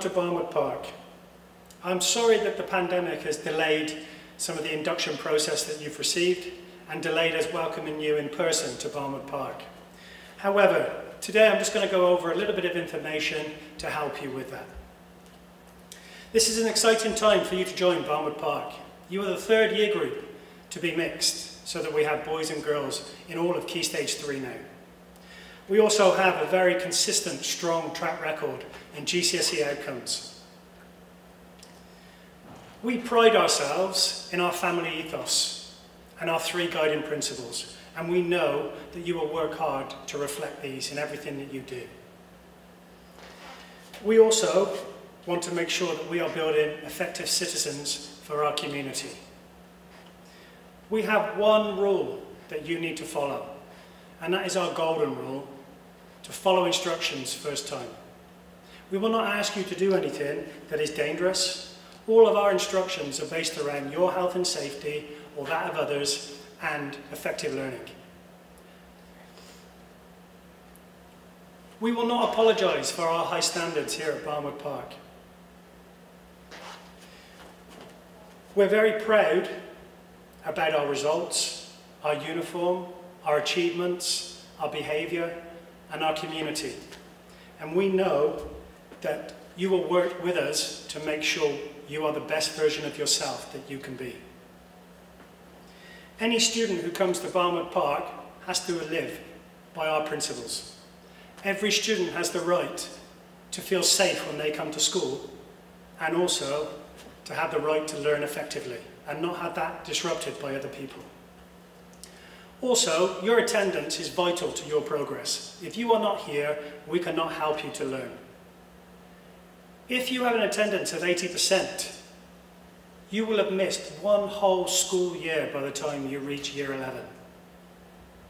to Barnwood Park. I'm sorry that the pandemic has delayed some of the induction process that you've received and delayed us welcoming you in person to Barnwood Park. However, today I'm just going to go over a little bit of information to help you with that. This is an exciting time for you to join Barnwood Park. You are the third year group to be mixed so that we have boys and girls in all of Key Stage 3 now. We also have a very consistent, strong track record in GCSE outcomes. We pride ourselves in our family ethos and our three guiding principles, and we know that you will work hard to reflect these in everything that you do. We also want to make sure that we are building effective citizens for our community. We have one rule that you need to follow, and that is our golden rule, to follow instructions first time. We will not ask you to do anything that is dangerous. All of our instructions are based around your health and safety or that of others and effective learning. We will not apologise for our high standards here at Barnwood Park. We're very proud about our results, our uniform, our achievements, our behaviour and our community. And we know that you will work with us to make sure you are the best version of yourself that you can be. Any student who comes to Barnwood Park has to live by our principles. Every student has the right to feel safe when they come to school and also to have the right to learn effectively and not have that disrupted by other people. Also, your attendance is vital to your progress. If you are not here, we cannot help you to learn. If you have an attendance of 80%, you will have missed one whole school year by the time you reach year 11.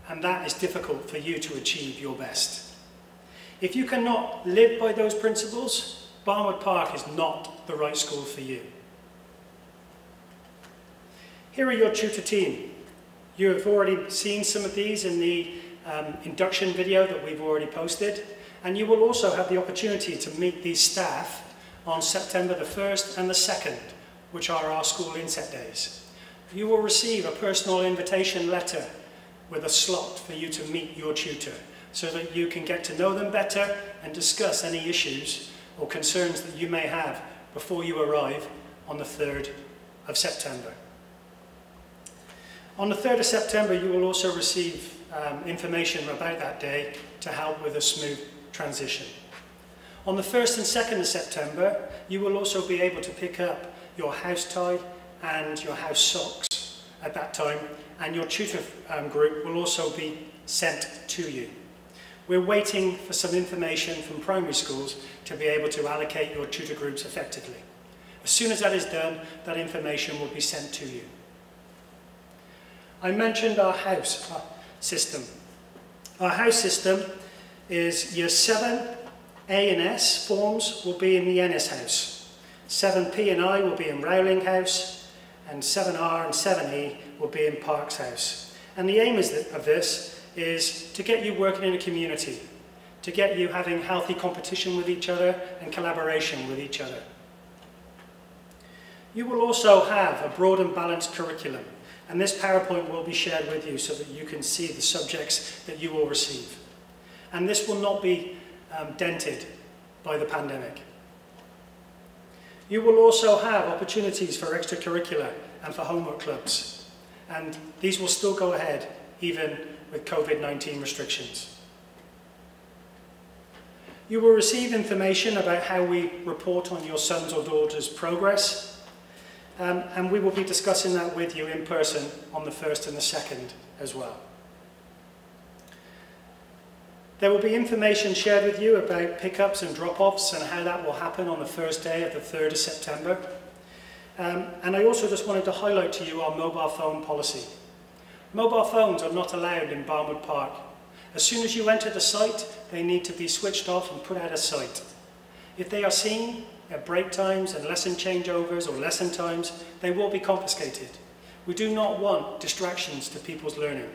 And that is difficult for you to achieve your best. If you cannot live by those principles, Barnwood Park is not the right school for you. Here are your tutor team. You have already seen some of these in the um, induction video that we've already posted. And you will also have the opportunity to meet these staff on September the 1st and the 2nd, which are our school inset days. You will receive a personal invitation letter with a slot for you to meet your tutor so that you can get to know them better and discuss any issues or concerns that you may have before you arrive on the 3rd of September. On the 3rd of September, you will also receive um, information about that day to help with a smooth transition. On the 1st and 2nd of September, you will also be able to pick up your house tie and your house socks at that time, and your tutor um, group will also be sent to you. We're waiting for some information from primary schools to be able to allocate your tutor groups effectively. As soon as that is done, that information will be sent to you. I mentioned our house our system. Our house system is year 7, A and S forms will be in the Ennis house. 7P and I will be in Rowling house, and 7R and 7E will be in Parks house. And the aim of this is to get you working in a community, to get you having healthy competition with each other and collaboration with each other. You will also have a broad and balanced curriculum and this PowerPoint will be shared with you so that you can see the subjects that you will receive. And this will not be um, dented by the pandemic. You will also have opportunities for extracurricular and for homework clubs. And these will still go ahead even with COVID-19 restrictions. You will receive information about how we report on your son's or daughter's progress um, and we will be discussing that with you in person on the 1st and the 2nd as well. There will be information shared with you about pickups and drop-offs and how that will happen on the first day of the 3rd of September. Um, and I also just wanted to highlight to you our mobile phone policy. Mobile phones are not allowed in Barnwood Park. As soon as you enter the site, they need to be switched off and put out of sight. If they are seen, at break times and lesson changeovers or lesson times, they will be confiscated. We do not want distractions to people's learning.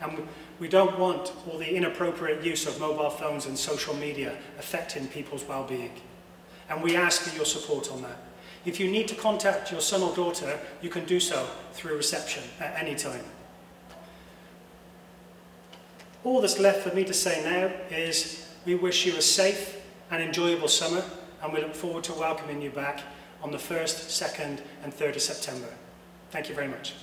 And we don't want all the inappropriate use of mobile phones and social media affecting people's well-being. and we ask for your support on that. If you need to contact your son or daughter, you can do so through reception at any time. All that's left for me to say now is we wish you a safe and enjoyable summer and we look forward to welcoming you back on the 1st, 2nd and 3rd of September. Thank you very much.